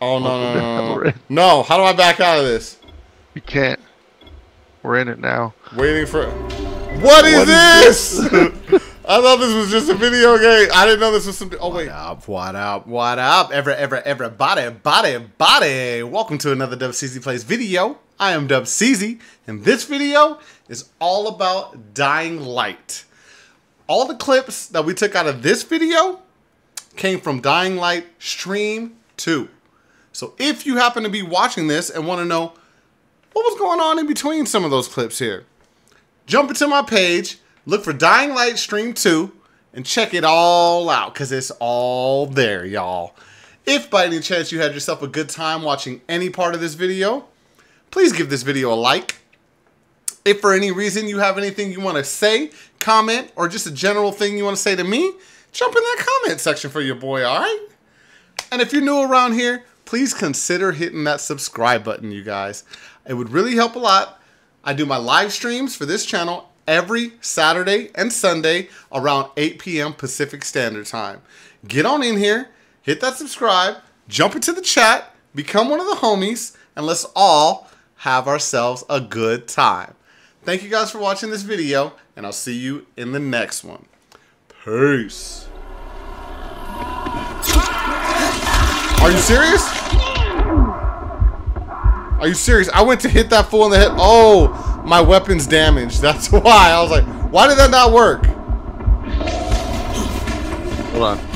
Oh no no no no! No, how do I back out of this? You can't. We're in it now. Waiting for. What is What this? I thought this was just a video game. I didn't know this was some. Oh wait. What up? What up? What up? Every, every, everybody, body, body. Welcome to another Dub CZ Plays video. I am Dub CZ, and this video is all about Dying Light. All the clips that we took out of this video came from Dying Light Stream 2. So if you happen to be watching this and want to know what was going on in between some of those clips here, jump into my page, look for Dying Light Stream 2, and check it all out because it's all there, y'all. If by any chance you had yourself a good time watching any part of this video, please give this video a like. If for any reason you have anything you want to say, comment, or just a general thing you want to say to me, jump in that comment section for your boy, alright? And if you're new around here, please consider hitting that subscribe button, you guys. It would really help a lot. I do my live streams for this channel every Saturday and Sunday around 8 p.m. Pacific Standard Time. Get on in here, hit that subscribe, jump into the chat, become one of the homies, and let's all have ourselves a good time. Thank you guys for watching this video, and I'll see you in the next one. Peace. Are you serious? Are you serious? I went to hit that fool in the head. Oh, my weapon's damaged. That's why. I was like, why did that not work? Hold on.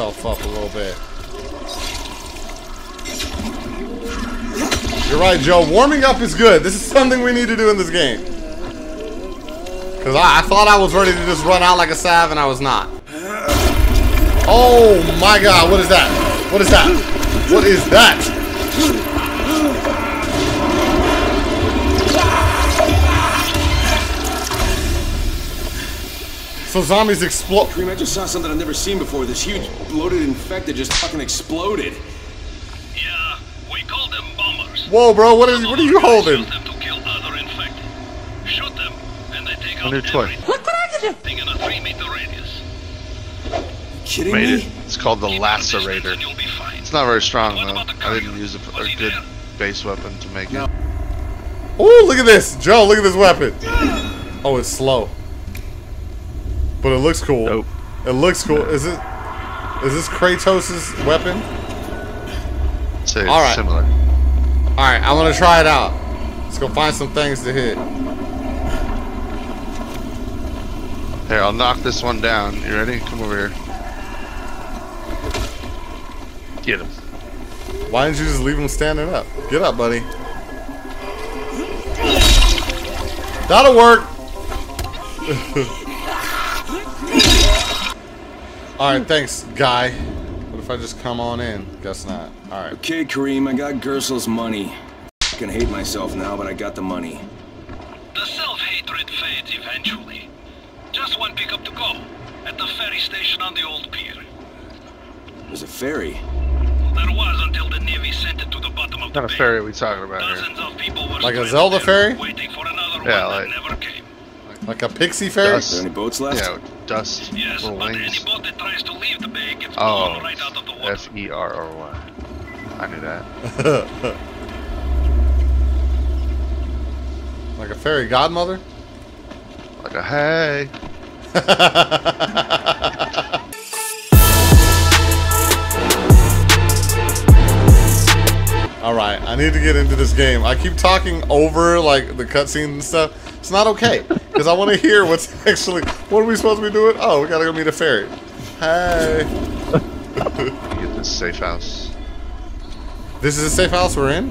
Myself up a little bit. You're right, Joe. Warming up is good. This is something we need to do in this game. Because I, I thought I was ready to just run out like a salve, and I was not. Oh my god, what is that? What is that? What is that? So zombies explode. Cream, I just saw something I've never seen before. This huge, bloated infected just fucking exploded. Yeah, we call them bombers. Whoa, bro, what is? What are you holding? Use them to kill other infected. Shoot them, and they take A out new toy. everything in a three-meter radius. Kidding Made me? it. It's called the Keep lacerator. you'll be fine. It's not very strong What though. I didn't use a, a good there? base weapon to make No. it. Oh, look at this, Joe. Look at this weapon. Oh, it's slow, but it looks cool. Nope. It looks cool. Is it? Is this Kratos' weapon? Say All right. similar. All right, I'm gonna try it out. Let's go find some things to hit. Here, I'll knock this one down. You ready? Come over here. Get him. Why didn't you just leave him standing up? Get up, buddy. That'll work. All right, thanks, guy. What if I just come on in? Guess not. All right. Okay, Kareem, I got Gersel's money. Can hate myself now, but I got the money. The self-hatred fades eventually. Just one pickup to go. At the ferry station on the old pier. There's a ferry. There was until the Navy sent it to the bottom of What the kind of bay. ferry are we talking about here? Dozens of people were Like a Zelda ferry? Waiting for another Yeah, one like- that never came. Like a pixie ferry? Dust. Are there any boats left? Yeah, with dust, Yes, little wings. boat that tries to leave the bay gets Oh, blown right out of the water. F E R R Y. I knew that. like a fairy godmother? Like a hey. All right, I need to get into this game. I keep talking over like the cutscenes and stuff. It's not okay because I want to hear what's actually. What are we supposed to be doing? Oh, we gotta go meet a fairy. Hey, You get this safe house. this is a safe house we're in.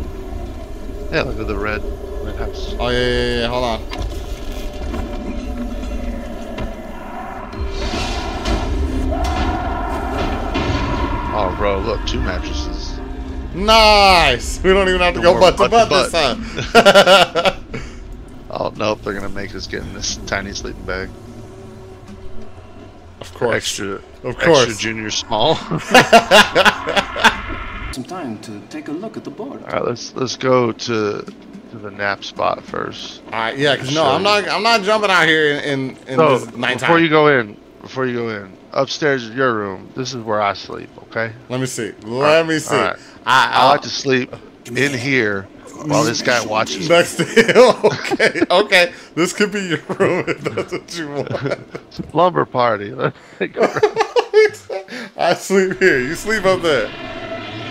Yeah, look at the red, red house. Oh yeah, yeah, yeah. Hold on. Oh, bro, look, two mattresses. Nice. We don't even have to go butt to butt butt, this time. Oh, nope, they're gonna make us get in this tiny sleeping bag. Of course. Extra, Of course. extra junior small. Some time to take a look at the board. All right, let's let's go to to the nap spot first. All right, yeah, because no, I'm not. I'm not jumping out here in in, in So this nighttime. before you go in, before you go in, upstairs is your room. This is where I sleep. Okay. Let me see. Let me see. all right. I, I like to sleep in here while this guy watches. next to him. okay, okay. This could be your room if that's what you want. Slumber party. I sleep here. You sleep up there.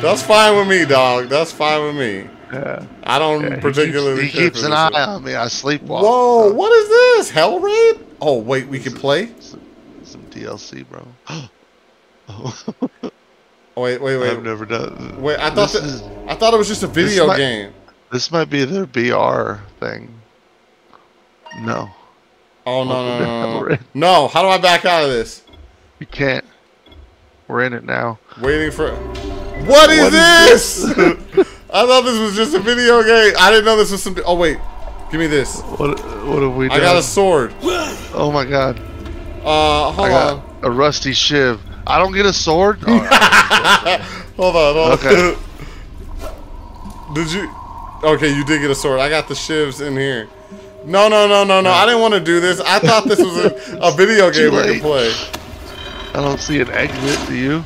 That's fine with me, dog. That's fine with me. Yeah. I don't Yeah, he particularly. keeps, he keeps an eye on me. I sleepwalk. Whoa! so- What is this? Hellraid? Oh wait, we can play. Some, some DLC, bro. oh, Oh, wait, wait, I've wait. never done. Wait, I thought This that, is- I thought it was just a video might- game. This might be their BR thing. No, Oh no no no no! No, how do I back out of this? you can't. We're in it now. Waiting for. What is What this? is I thought this was just a video game. I didn't know this was some. Oh wait, give me this. What what have we done? I got a sword. oh my god! Uh, hold I got on. a rusty shiv. I don't get a sword. Right. Hold on. Hold Okay. on. did you? Okay, you did get a sword. I got the shivs in here. No, no, no, no, no. I didn't want to do this. I thought this was a, a video game we could play. I don't see an exit. Do you?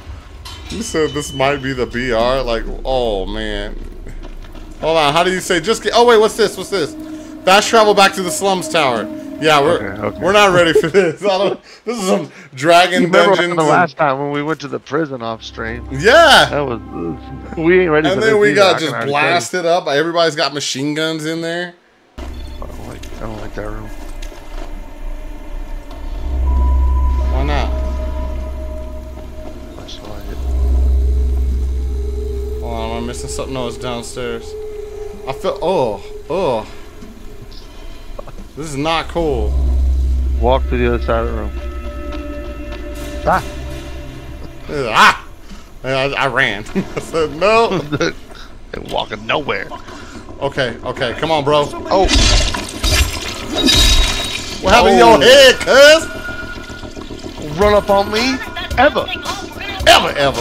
You said this might be the BR. Like, oh man. Hold on. How do you say just get? Oh wait, what's this? What's this? Fast travel back to the slums tower. Yeah, we're Okay, okay. we're not ready for this. I don't, this is some dragon Remember dungeons. the last time when we went to the prison off stream? yeah. That was we ain't ready. And for then this we either, got just already tell you. blasted up. Everybody's got machine guns in there. I don't like. I don't like that room. Why not? I just like it. Hold on, am I missing something? No, it's downstairs. I feel. Oh, oh. This is not cool. Walk to the other side of the room. Ah. Ugh, Ah! I, I ran. I said no. and walking nowhere. Okay, okay, come on, bro. Oh, What happened Oh. to your head, cuz? run up on me? Ever? Ever, ever.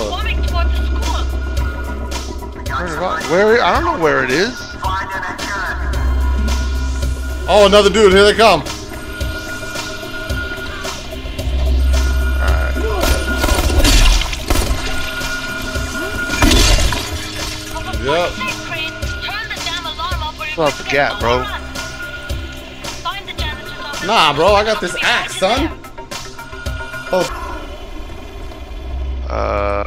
Where? I don't know where it is. Oh, another dude. Here they come. Yep. Fill out the gap, bro. Nah, bro, I got this axe, son. Oh, Uh.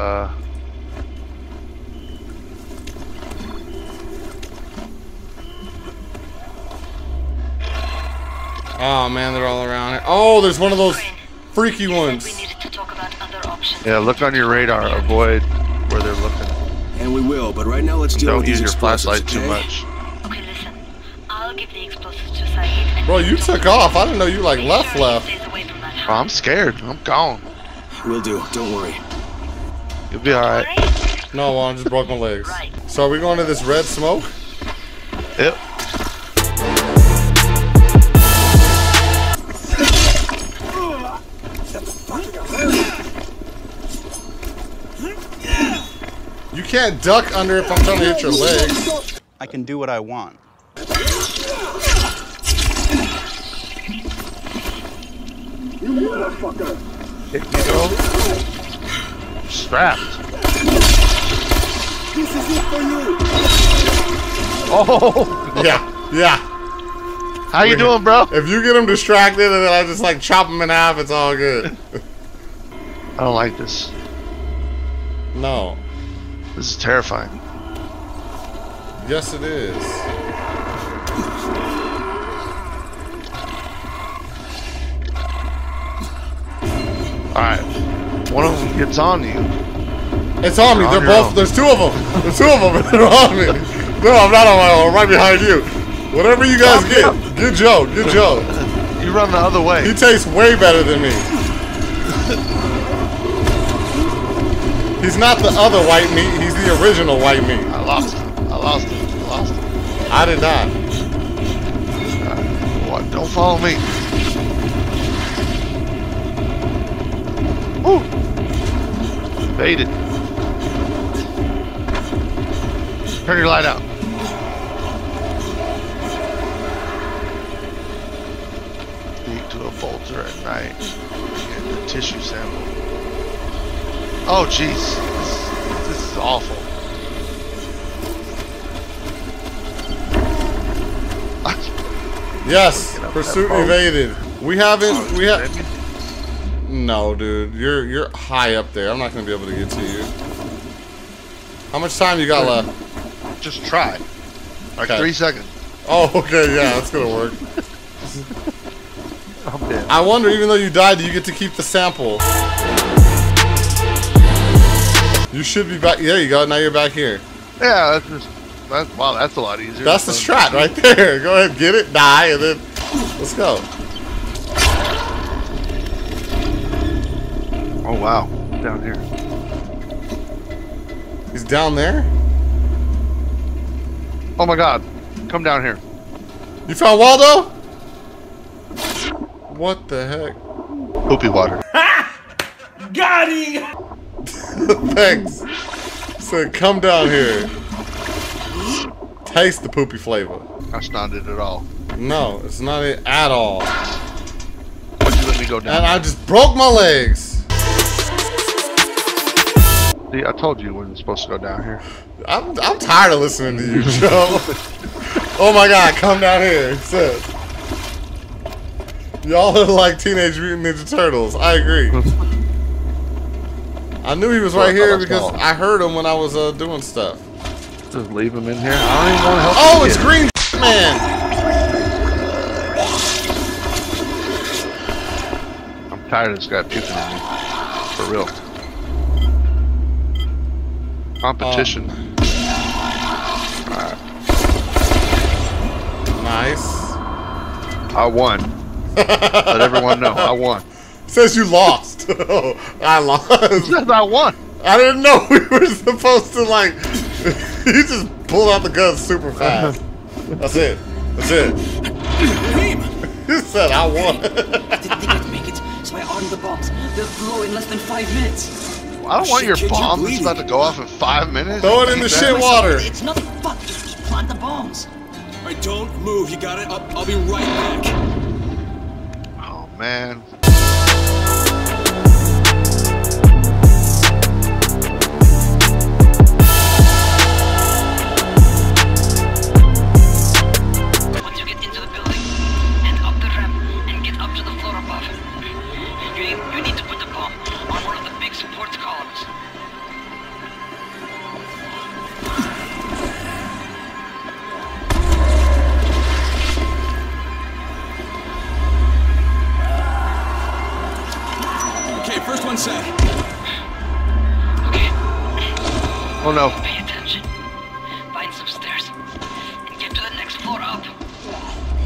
Oh man, they're all around here. Oh, there's one of those freaky ones. Yeah, look on your radar. Avoid where they're looking. And we will, but right now let's deal Don't with use these your explosives, flashlight too much. Okay, listen. I'll give the explosives to Saeed Bro, you took off. I didn't know you like left left. stays away from that Oh. I'm scared. I'm gone. We'll do. Don't worry. You'll be alright. Alright? No, well, I just broke my legs. Right. So are we going to this red smoke? Yep. Can't duck under if I'm trying to hit your legs. I can do what I want. You motherfucker! Hit me, bro. Strapped. This is it for you. Oh, Yeah, yeah. how you doing, bro? If you get him distracted and then I just like chop him in half, it's all good. I don't like this. No. This is terrifying. Yes, it is. Alright. One of them gets on you. It's on me. You're They're both. own. There's two of them. There's two of them. They're on me. No, I'm not on my own. I'm right behind you. Whatever you guys get, get Joe. Get Joe. You run the other way. He tastes way better than me. He's not the other white meat. He's the original white meat. I lost him. I lost him. I lost him. I did not. Uh, what? Don't follow me. Woo! Faded. Turn your light out. Speak to a bolter at night. Get the tissue sample. Oh, jeez. This, this is awful. Yes, pursuit that evaded. We haven't. Oh, we have. No, dude, you're you're high up there. I'm not gonna be able to get to you. How much time you got left? Just try. Like Okay. three seconds. Oh, okay, yeah, that's gonna work. I'm dead. I wonder, even though you died, do you get to keep the sample? You should be back. There you go. Now you're back here. Yeah, that's just. That's, wow, that's a lot easier. That's the strat right there. Go ahead, get it, die, and then let's go. Oh wow, down here. He's down there. Oh my God, come down here. You found Waldo? What the heck? Poopy water. Thanks. So come down here. Taste the poopy flavor. That's not it at all. No, it's not it at all. Why'd you let me go down? And I just broke my legs. See, I told you when you're supposed to go down here. I'm, I'm tired of listening to you, Joe. oh my god, come down here. It says. Y'all are like Teenage Mutant Ninja Turtles. I agree. I knew he was right here because I heard him when I was uh, doing stuff. Just leave him in here. I don't even want to help. Oh, it's Green Man. I'm tired of this guy puking on me. For real. Competition. Alright, Nice. I won. Let everyone know I won. Says you lost. I lost. Says I won. I didn't know we were supposed to like. he just pulled out the gun super uh-huh. fast. That's it. That's it. He said I won. I Didn't think I'd make it, so I armed the bombs. They'll blow in less than five minutes. I don't want Shit, your bomb that's about to go off in five minutes. Throw it in the shit water. It's nothing. Fuck. Just, just plant the bombs. All right, don't move. You got it. I'll, I'll be right back. Oh man.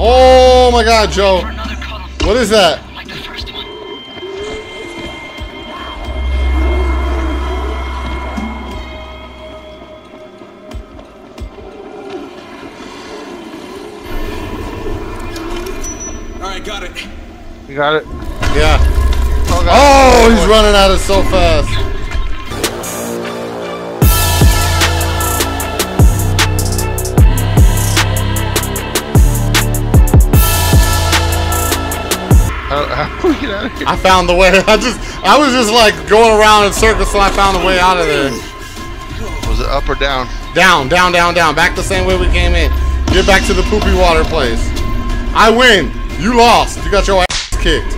Oh my God, Joe. for another column, What is that? like the first one. All right, got it. You got it. Yeah. Oh, Oh, he's running at it so fast. I found the way. I just, I was just like going around in circles, so I found a way out of there. Was it up or down? Down, down, down, down. Back the same way we came in. Get back to the poopy water place. I win. You lost. You got your ass kicked.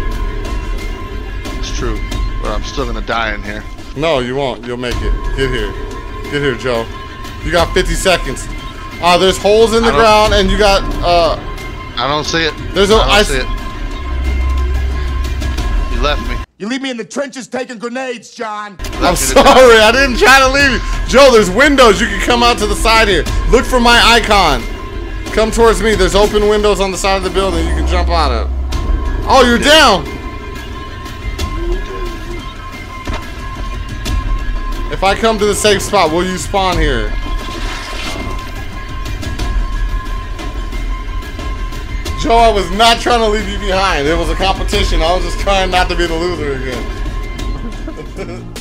It's true. But I'm still gonna die in here. No, you won't. You'll make it. Get here. Get here, Joe. You got 50 seconds. Uh, there's holes in the ground, and you got, uh, I don't see it. There's a- I don't I see it. You left me. You leave me in the trenches taking grenades, John. I'm Left me to die. sorry. I didn't try to leave you. Joe, there's windows. You can come out to the side here. Look for my icon. Come towards me. There's open windows on the side of the building you can jump out of. Oh, you're down. If I come to the safe spot, will you spawn here? Joe, I was not trying to leave you behind. It was a competition. I was just trying not to be the loser again.